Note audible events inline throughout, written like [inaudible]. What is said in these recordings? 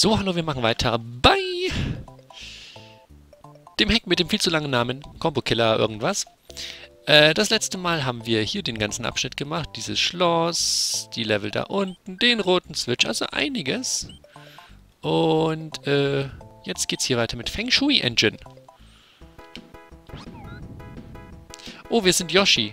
So, hallo, wir machen weiter bei dem Hack mit dem viel zu langen Namen Combo Killer irgendwas. Äh, das letzte Mal haben wir hier den ganzen Abschnitt gemacht. Dieses Schloss, die Level da unten, den roten Switch, also einiges. Und äh, jetzt geht's hier weiter mit Feng Shui Engine. Oh, wir sind Yoshi.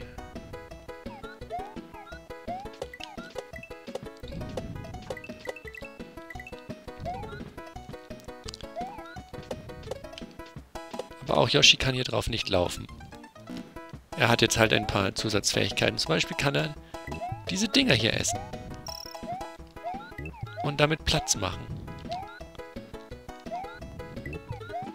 Aber auch Yoshi kann hier drauf nicht laufen. Er hat jetzt halt ein paar Zusatzfähigkeiten. Zum Beispiel kann er diese Dinger hier essen. Und damit Platz machen.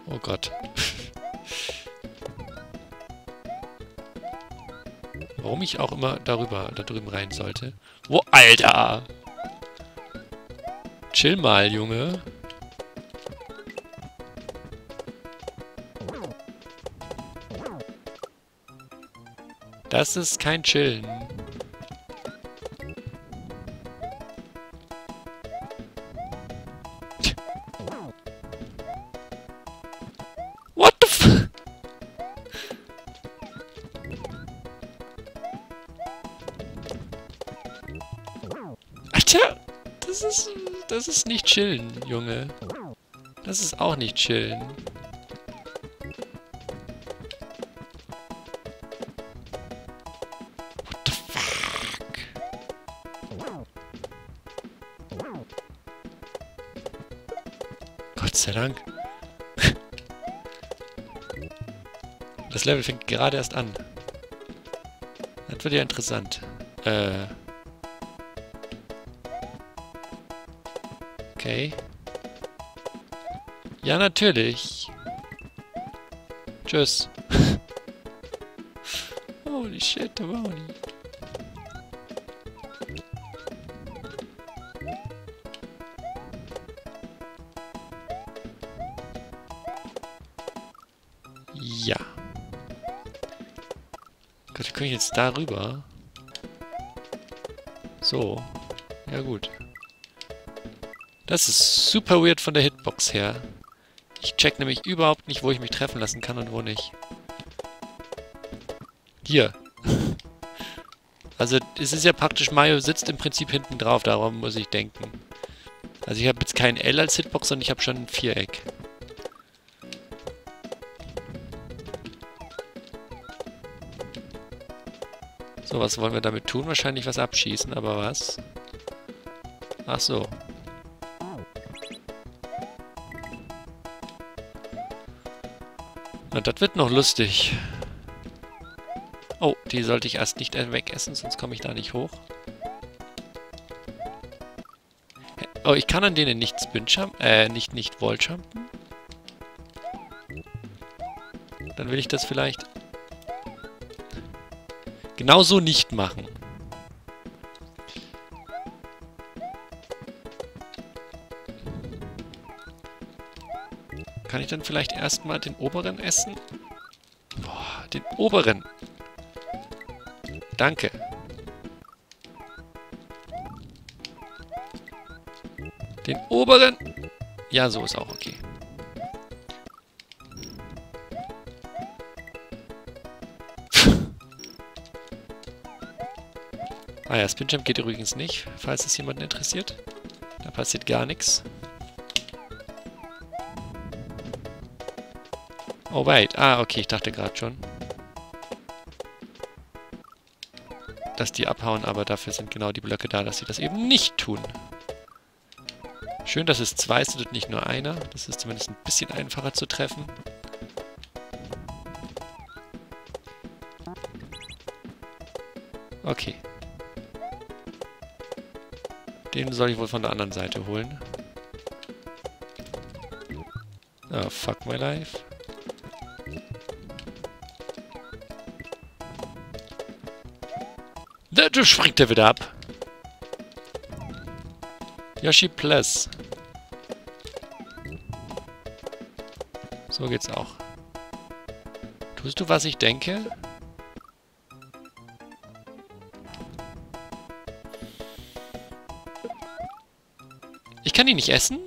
Oh Gott. [laughs] Warum ich auch immer darüber, da drüben rein sollte. Wo, Alter! Chill mal, Junge. Das ist kein Chillen. What the f... Alter! Das ist... Das ist nicht chillen, Junge. Das ist auch nicht chillen. Sei Dank. Das Level fängt gerade erst an. Das wird ja interessant. Äh. Okay. Ja, natürlich. Tschüss. [laughs] Holy shit, Brownie. Jetzt darüber? So. Ja gut. Das ist super weird von der Hitbox her. Ich check nämlich überhaupt nicht, wo ich mich treffen lassen kann und wo nicht. Hier. [laughs] Also es ist ja praktisch, Mario sitzt im Prinzip hinten drauf, darum muss ich denken. Also ich habe jetzt kein L als Hitbox, sondern ich habe schon ein Viereck. So, was wollen wir damit tun? Wahrscheinlich was abschießen, aber was? Ach so. Na, das wird noch lustig. Oh, die sollte ich erst nicht wegessen, sonst komme ich da nicht hoch. Oh, ich kann an denen nicht Spin-Jump, äh, nicht, nicht Wall-Jumpen. Dann will ich das vielleicht genauso nicht machen. Kann ich dann vielleicht erstmal den oberen essen? Boah, den oberen. Danke. Den oberen. Ja, so ist auch okay. Ah ja, Spinjump geht übrigens nicht, falls es jemanden interessiert. Da passiert gar nichts. Oh, wait. Ah, okay, ich dachte gerade schon. Dass die abhauen, aber dafür sind genau die Blöcke da, dass sie das eben nicht tun. Schön, dass es zwei sind und nicht nur einer. Das ist zumindest ein bisschen einfacher zu treffen. Okay. Den soll ich wohl von der anderen Seite holen. Oh, fuck my life. Da springt er wieder ab. Yoshi Plus. So geht's auch. Tust du, was ich denke? kann die nicht essen?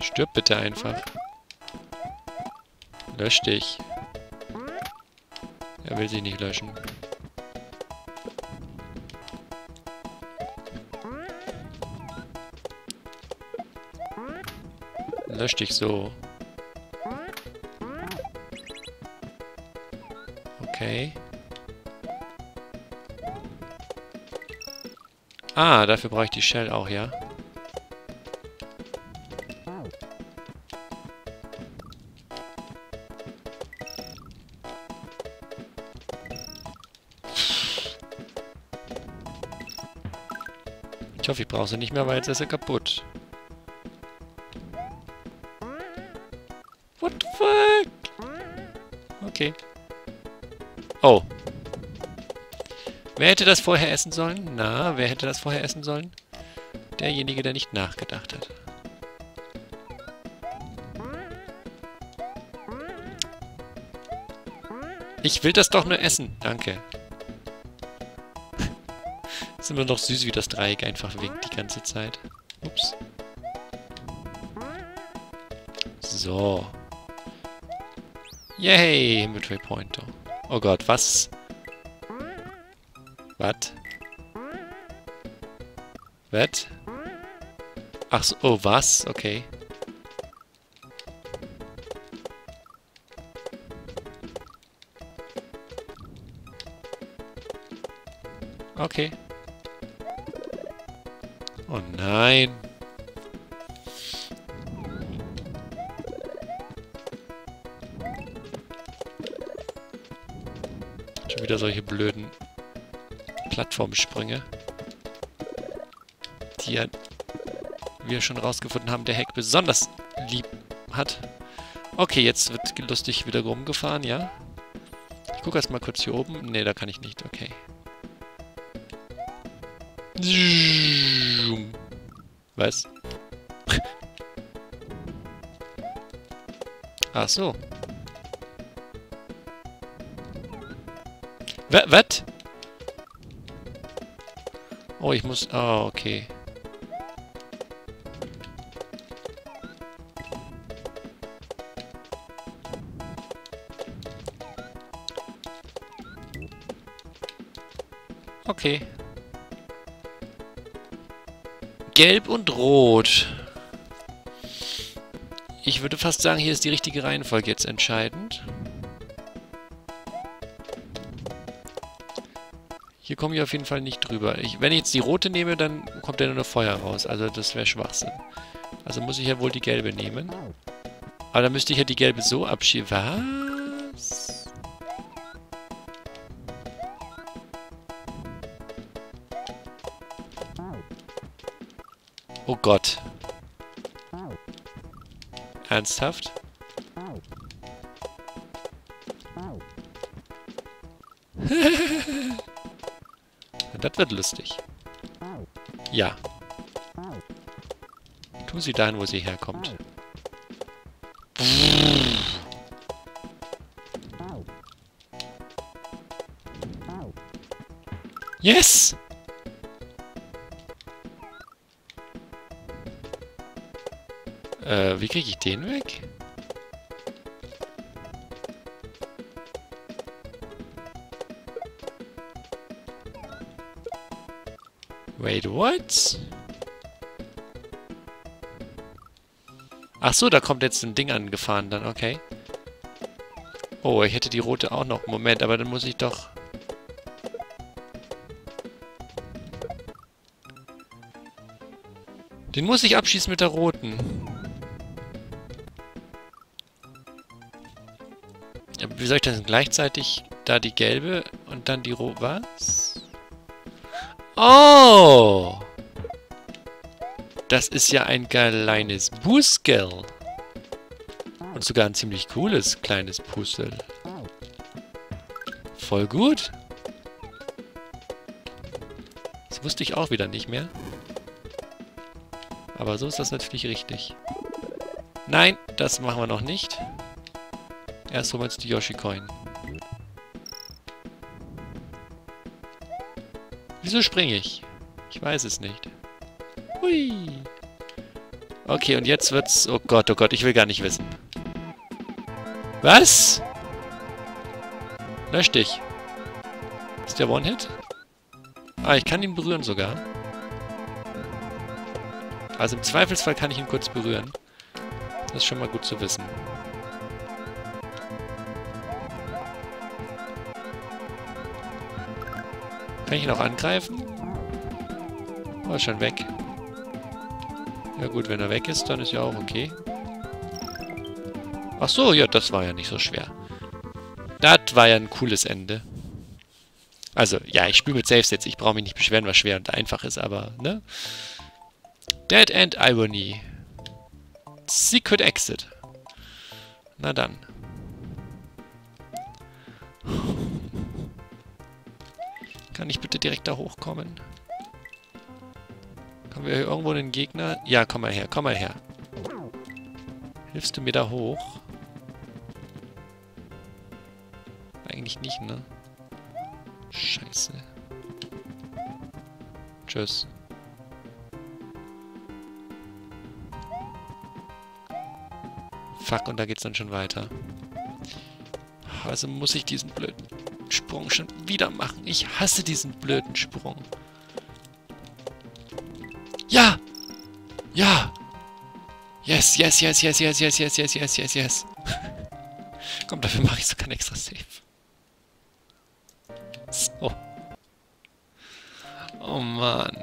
Stirb bitte einfach. Lösch dich. Er will sie nicht löschen. Lösch dich so. Okay. Ah, dafür brauche ich die Shell auch, ja? Ich hoffe, ich brauche sie nicht mehr, weil jetzt ist sie kaputt. What the fuck? Okay. Oh. Wer hätte das vorher essen sollen? Na, wer hätte das vorher essen sollen? Derjenige, der nicht nachgedacht hat. Ich will das doch nur essen. Danke. [laughs] ist immer noch süß, wie das Dreieck einfach winkt die ganze Zeit. Ups. So. Yay, Inventory Pointer. Oh Gott, was? Was? Was? Ach so, oh, was? Okay. Okay. Oh nein. Schon wieder solche blöden Plattformsprünge. Die ja, wir schon rausgefunden haben, der Hack besonders lieb hat. Okay, jetzt wird lustig wieder rumgefahren, ja? Ich gucke erstmal kurz hier oben. Ne, da kann ich nicht. Okay. Was? Ach so. Was? Oh, ich muss... Ah, okay. Okay. Gelb und Rot. Ich würde fast sagen, hier ist die richtige Reihenfolge jetzt entscheidend. Hier komme ich auf jeden Fall nicht drüber. Ich, wenn ich jetzt die rote nehme, dann kommt ja nur noch Feuer raus. Also das wäre Schwachsinn. Also muss ich ja wohl die gelbe nehmen. Aber dann müsste ich ja die gelbe so abschieben. Was? Oh Gott. Ernsthaft? Das wird lustig. Ja. Tu sie dahin, wo sie herkommt. Yes! Äh, wie kriege ich den weg? Wait, what? Ach so, da kommt jetzt ein Ding angefahren dann, okay. Oh, ich hätte die rote auch noch. Moment, aber dann muss ich doch... Den muss ich abschießen mit der roten. Wie soll ich das denn gleichzeitig da die gelbe und dann die rote... Was? Oh! Das ist ja ein kleines Buskel. Und sogar ein ziemlich cooles kleines Puzzle. Voll gut. Das wusste ich auch wieder nicht mehr. Aber so ist das natürlich richtig. Nein, das machen wir noch nicht. Erst holen wir uns die Yoshi-Coin. Wieso springe ich? Ich weiß es nicht. Hui. Okay, und jetzt wird's... Oh Gott, oh Gott, ich will gar nicht wissen. Was? Lösch dich. Ist der One-Hit? Ah, ich kann ihn berühren sogar. Also im Zweifelsfall kann ich ihn kurz berühren. Das ist schon mal gut zu wissen. Kann ich ihn auch angreifen? Oh, ist schon weg. Ja gut, wenn er weg ist, dann ist ja auch okay. Ach so, ja, das war ja nicht so schwer. Das war ja ein cooles Ende. Also, ja, ich spiele mit Saves jetzt. Ich brauche mich nicht beschweren, was schwer und einfach ist, aber, ne? Dead End Irony. Secret Exit. Na dann. Kann ich bitte direkt da hochkommen? Haben wir hier irgendwo einen Gegner? Ja, komm mal her, komm mal her. Hilfst du mir da hoch? Eigentlich nicht, ne? Scheiße. Tschüss. Fuck, und da geht's dann schon weiter. Also muss ich diesen blöden Sprung schon wieder machen. Ich hasse diesen blöden Sprung. Ja! Ja! Yes, yes, yes, yes, yes, yes, yes, yes, yes, yes, yes. [laughs] Komm, dafür mache ich sogar ein extra Save. So. Oh Mann.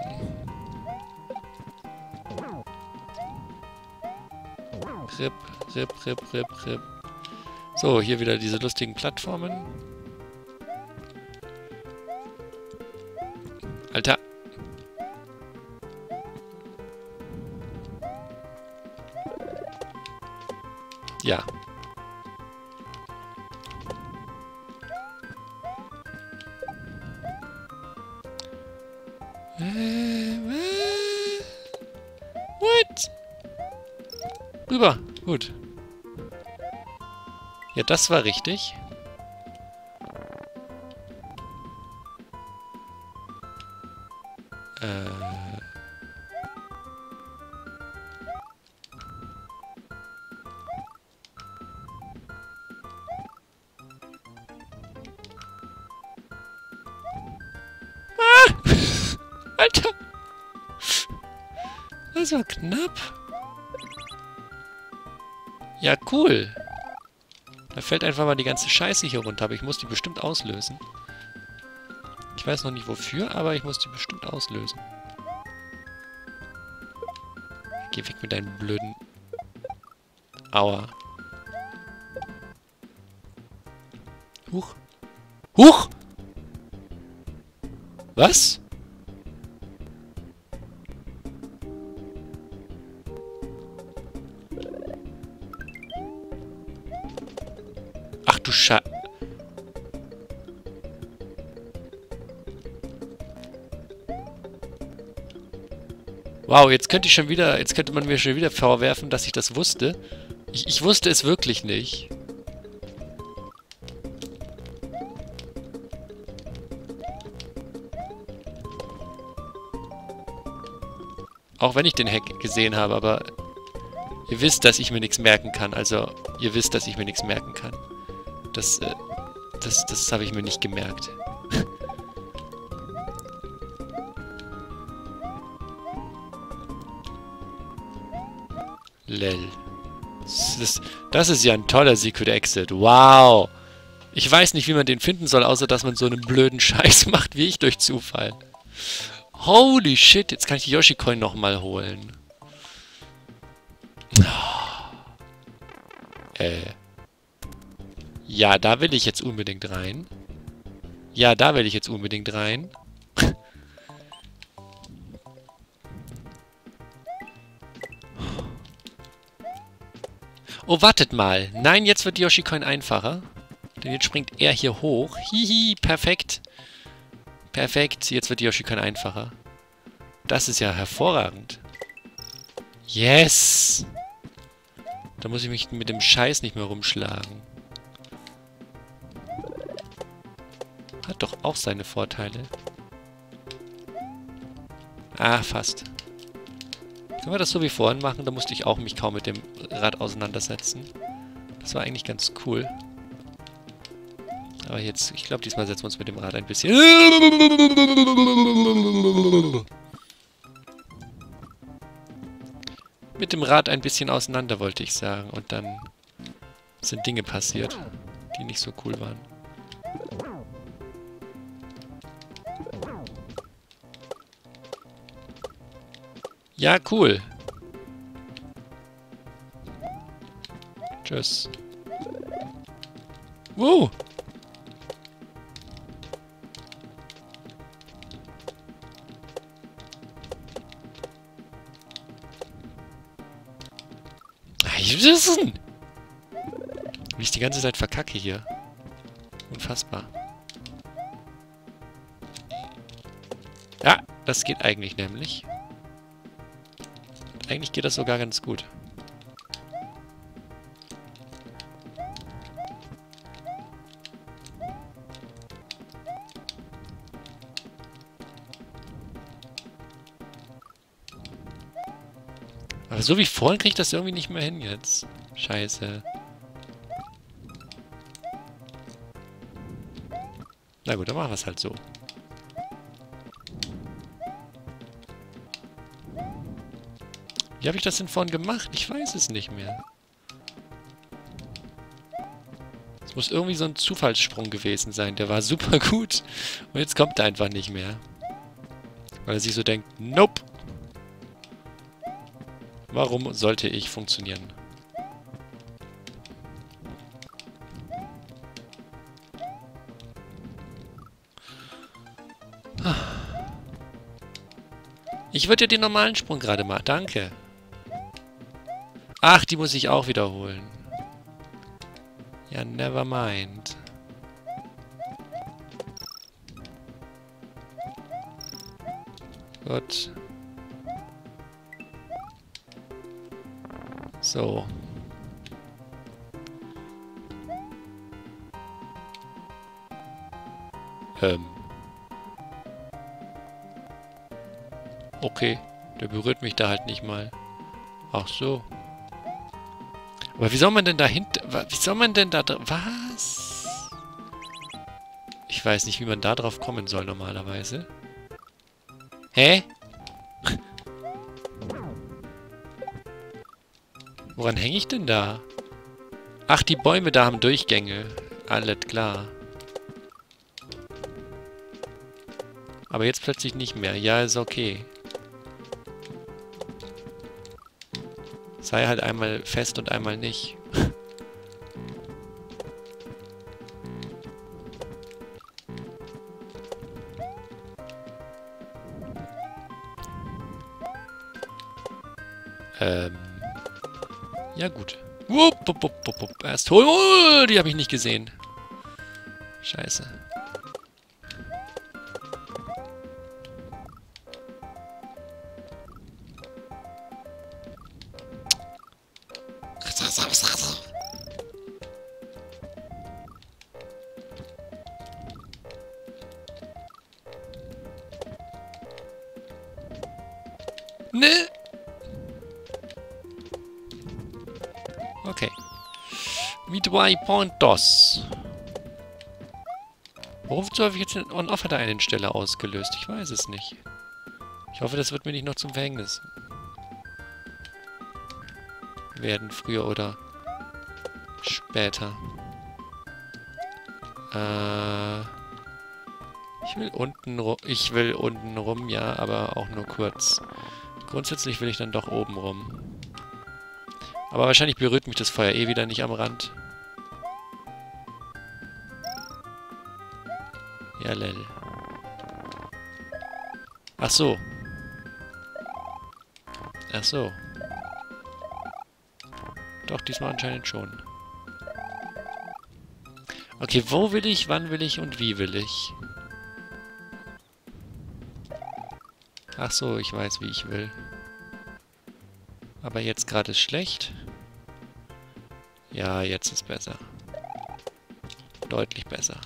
Rip, rip, rip, rip, rip. So, hier wieder diese lustigen Plattformen. Alter. Ja. What? Rüber. Gut. Ja, das war richtig. Alter! Das war knapp. Ja, cool. Da fällt einfach mal die ganze Scheiße hier runter, aber ich muss die bestimmt auslösen. Ich weiß noch nicht wofür, aber ich muss die bestimmt auslösen. Geh weg mit deinen blöden... Aua. Huch. Huch! Was? Wow, jetzt könnte ich schon wieder, jetzt könnte man mir schon wieder vorwerfen, dass ich das wusste. Ich, ich wusste es wirklich nicht. Auch wenn ich den Hack gesehen habe, aber ihr wisst, dass ich mir nichts merken kann. Also, ihr wisst, dass ich mir nichts merken kann. Das, äh, das, das habe ich mir nicht gemerkt. Lel. Das, das ist ja ein toller Secret Exit. Wow. Ich weiß nicht, wie man den finden soll, außer dass man so einen blöden [laughs] Scheiß macht, wie ich durch Zufall. Holy shit, jetzt kann ich die Yoshi-Coin nochmal holen. Äh. Ja, da will ich jetzt unbedingt rein. Ja, da will ich jetzt unbedingt rein. Oh, wartet mal. Nein, jetzt wird Yoshi-Coin einfacher. Denn jetzt springt er hier hoch. Hihi, perfekt. Perfekt, jetzt wird Yoshi-Coin einfacher. Das ist ja hervorragend. Yes! Da muss ich mich mit dem Scheiß nicht mehr rumschlagen. Hat doch auch seine Vorteile. Ah, fast. Können wir das so wie vorhin machen? Da musste ich auch mich kaum mit dem Rad auseinandersetzen. Das war eigentlich ganz cool. Aber jetzt, ich glaube, diesmal setzen wir uns mit dem Rad ein bisschen... Mit dem Rad ein bisschen auseinander, wollte ich sagen. Und dann sind Dinge passiert, die nicht so cool waren. Ja, cool. Tschüss. Wow. Wie ich die ganze Zeit verkacke hier. Unfassbar. Ja, das geht eigentlich nämlich. Eigentlich geht das sogar ganz gut. Aber so wie vorhin kriege ich das irgendwie nicht mehr hin jetzt. Scheiße. Na gut, dann machen wir es halt so. Wie habe ich das denn vorhin gemacht? Ich weiß es nicht mehr. Es muss irgendwie so ein Zufallssprung gewesen sein. Der war [laughs] super gut. Und jetzt kommt er einfach nicht mehr. Weil er sich so denkt, nope. Warum sollte ich funktionieren? Ich würde ja den normalen Sprung gerade mal. Danke. Ach, die muss ich auch wiederholen. Ja, never mind. Gut. So. Ähm. Okay. Der berührt mich da halt nicht mal. Ach so. Aber wie soll man denn dahinter... Wie soll man denn da... Was? Ich weiß nicht, wie man da drauf kommen soll normalerweise. Hä? Woran hänge ich denn da? Ach, die Bäume da haben Durchgänge. Alles klar. Aber jetzt plötzlich nicht mehr. Ja, ist okay. Sei halt einmal fest und einmal nicht. ähm. Ja, gut. Wupp, wupp, wupp, wupp. Erst holen. Oh, die habe ich nicht gesehen. Scheiße. Midway Pontos. Wozu habe ich jetzt den On-Off hat er eine Stelle ausgelöst? Ich weiß es nicht. Ich hoffe, das wird mir nicht noch zum Verhängnis werden, früher oder später. Äh, ich will unten rum, ich will unten rum, ja, aber auch nur kurz. Grundsätzlich will ich dann doch oben rum. Aber wahrscheinlich berührt mich das Feuer eh wieder nicht am Rand. Ja, lel. Ach so. Ach so. Doch, diesmal anscheinend schon. Okay, wo will ich, wann will ich und wie will ich? Ach so, ich weiß, wie ich will. Aber jetzt gerade ist schlecht. Ja, jetzt ist besser. Deutlich besser.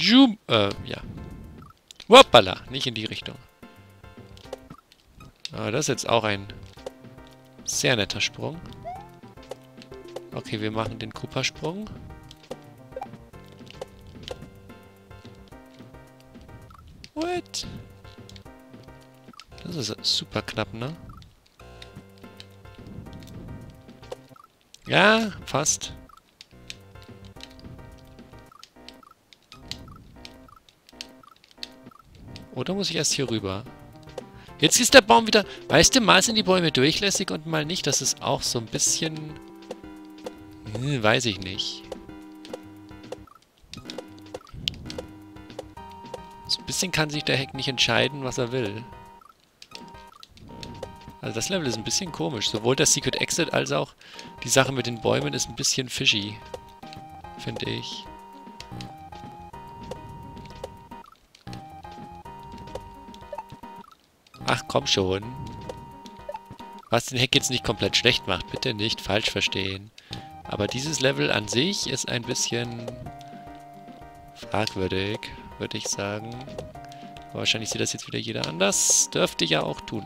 Jum, äh, ja. Hoppala, nicht in die Richtung. Ah, das ist jetzt auch ein sehr netter Sprung. Okay, wir machen den Koopa-Sprung. What? Das ist super knapp, ne? Ja, fast. Oder muss ich erst hier rüber? Jetzt ist der Baum wieder... Weißt du, mal sind die Bäume durchlässig und mal nicht. Das ist auch so ein bisschen... Hm, weiß ich nicht. So ein bisschen kann sich der Heck nicht entscheiden, was er will. Also das Level ist ein bisschen komisch. Sowohl das Secret Exit als auch die Sache mit den Bäumen ist ein bisschen fishy. Finde ich. Ach, komm schon. Was den Heck jetzt nicht komplett schlecht macht. Bitte nicht falsch verstehen. Aber dieses Level an sich ist ein bisschen fragwürdig, würde ich sagen. Aber wahrscheinlich sieht das jetzt wieder jeder anders. Dürfte ja auch tun.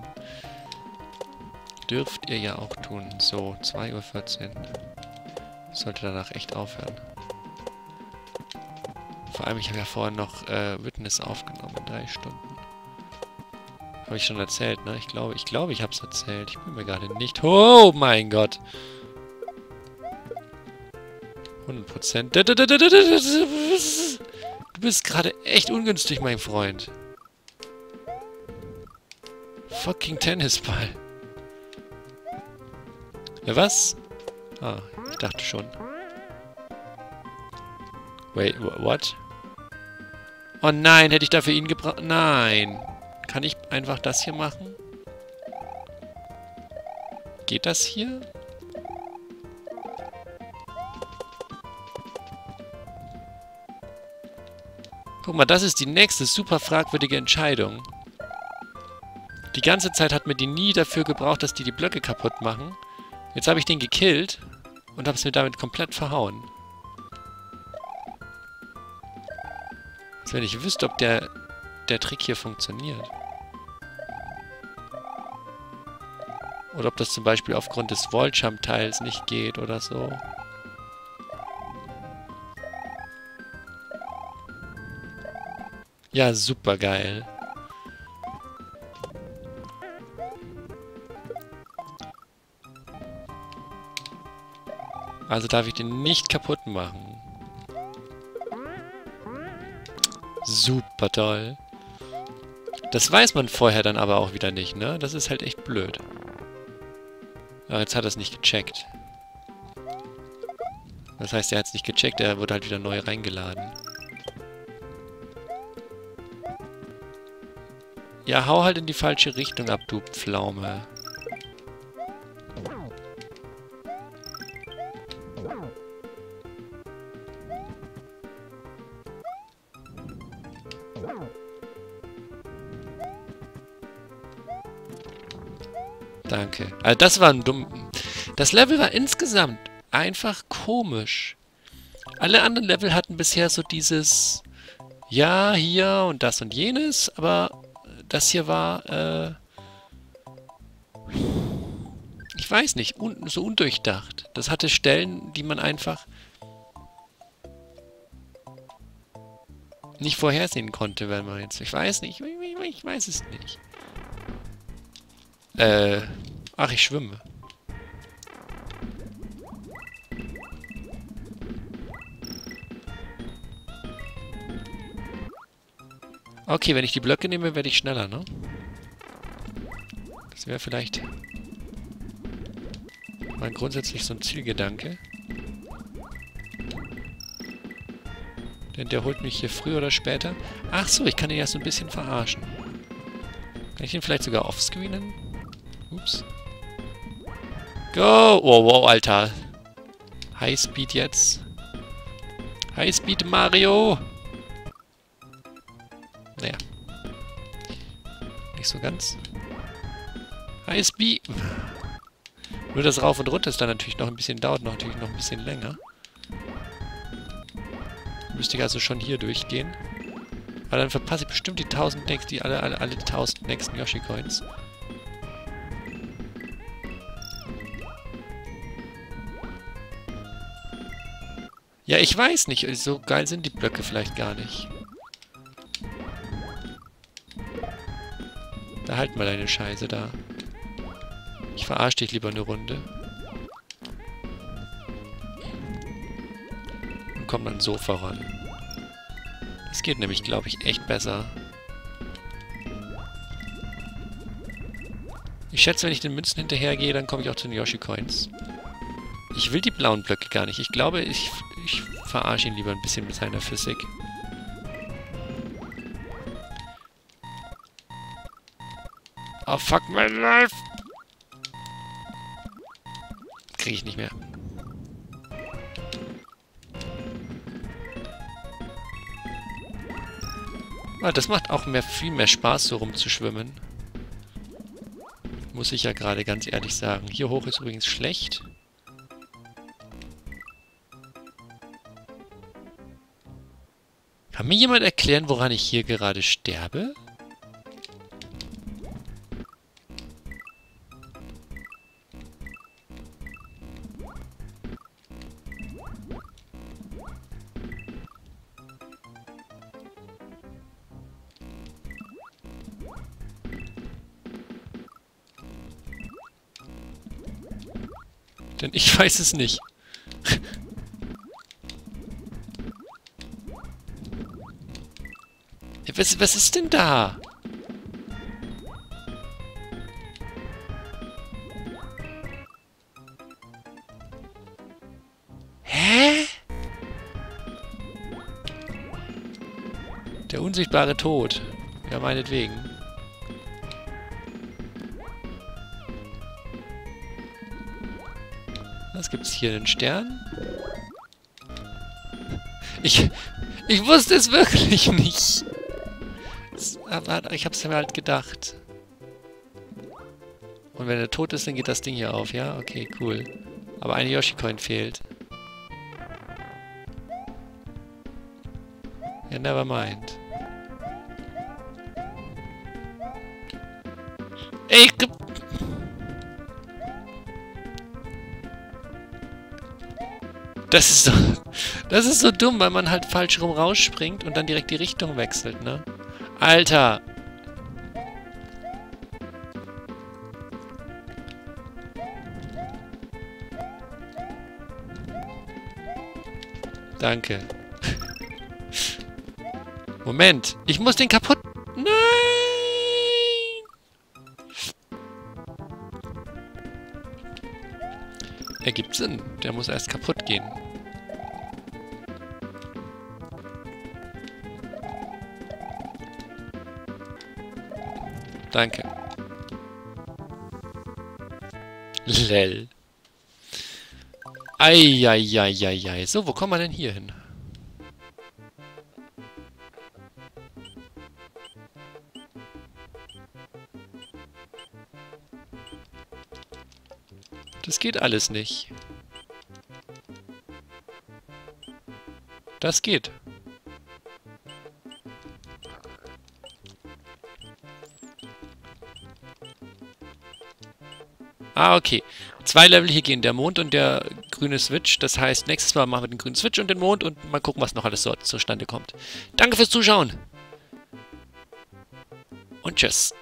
Dürft ihr ja auch tun. So, 2.14 Uhr. Sollte danach echt aufhören. Vor allem, ich habe ja vorhin noch äh, Witness aufgenommen. Drei Stunden. Habe ich schon erzählt, ne? Ich glaube, ich glaube, ich habe es erzählt. Ich bin mir gerade nicht... Oh mein Gott! 100%. Du bist gerade echt ungünstig, mein Freund. Fucking Tennisball. Ja, was? Ah, ich dachte schon. Wait, what? Oh nein, hätte ich dafür ihn gebraucht? Nein. Kann ich einfach das hier machen? Geht das hier? Guck mal, das ist die nächste super fragwürdige Entscheidung. Die ganze Zeit hat mir die nie dafür gebraucht, dass die die Blöcke kaputt machen. Jetzt habe ich den gekillt und habe es mir damit komplett verhauen. Als wenn ich wüsste, ob der, der Trick hier funktioniert. Oder ob das zum Beispiel aufgrund des Voltjump-Teils nicht geht oder so. Ja, super geil. Also darf ich den nicht kaputt machen. Super toll. Das weiß man vorher dann aber auch wieder nicht, ne? Das ist halt echt blöd. Aber jetzt hat er es nicht gecheckt. Das heißt, er hat es nicht gecheckt, er wurde halt wieder neu reingeladen. Ja, hau halt in die falsche Richtung ab, du Pflaume. Also das war ein dumm... Das Level war insgesamt einfach komisch. Alle anderen Level hatten bisher so dieses... Ja, hier und das und jenes, aber das hier war... Äh, ich weiß nicht, un so undurchdacht. Das hatte Stellen, die man einfach nicht vorhersehen konnte, wenn man jetzt... Ich weiß nicht, ich, ich weiß es nicht. Äh, ach, ich schwimme. Okay, wenn ich die Blöcke nehme, werde ich schneller, ne? Das wäre vielleicht mal grundsätzlich so ein Zielgedanke. Denn der holt mich hier früher oder später. Ach so, ich kann ihn ja so ein bisschen verarschen. Kann ich ihn vielleicht sogar offscreenen? Ups. Go! Oh, wow, Alter. Highspeed jetzt. Highspeed Mario! Naja. Nicht so ganz. Highspeed! Nur das Rauf und Runter ist dann natürlich noch ein bisschen, dauert noch natürlich noch ein bisschen länger. Müsste ich also schon hier durchgehen. Aber dann verpasse ich bestimmt die 1000 Next, die alle, alle, alle 1000 nächsten Yoshi-Coins. Ja, ich weiß nicht. So geil sind die Blöcke vielleicht gar nicht. Da halt mal deine Scheiße da. Ich verarsche dich lieber eine Runde. Und komm dann so voran. Das geht nämlich, glaube ich, echt besser. Ich schätze, wenn ich den Münzen hinterhergehe, dann komme ich auch zu den Yoshi-Coins. Ich will die blauen Blöcke gar nicht. Ich glaube, ich, ich verarsche ihn lieber ein bisschen mit seiner Physik. Oh, fuck my life! Kriege ich nicht mehr. Ah, das macht auch mehr, viel mehr Spaß, so rumzuschwimmen. Muss ich ja gerade ganz ehrlich sagen. Hier hoch ist übrigens schlecht. Kann mir jemand erklären, woran ich hier gerade sterbe? Denn ich [laughs] weiß es nicht. Was, was ist denn da? Hä? Der unsichtbare Tod. Ja, meinetwegen. Was gibt's hier? Einen Stern? Ich... Ich wusste es wirklich nicht. Ich hab's mir halt gedacht. Und wenn er tot ist, dann geht das Ding hier auf, ja? Okay, cool. Aber eine Yoshi-Coin fehlt. Ja, never mind. Ey, Das ist so... [laughs] Das ist so dumm, weil man halt falsch rum rausspringt und dann direkt die Richtung wechselt, ne? Alter! Danke. [laughs] Moment, ich muss den kaputt... Nein! Ergibt Sinn. Der muss erst kaputt gehen. Danke. Lell. Eieieiei. So, wo kommen wir denn hier hin? Das geht alles nicht. Das geht. Ah, okay. Zwei Level hier gehen der Mond und der grüne Switch. Das heißt, nächstes Mal machen wir den grünen Switch und den Mond und mal gucken, was noch alles so zustande kommt. Danke fürs Zuschauen. Und tschüss.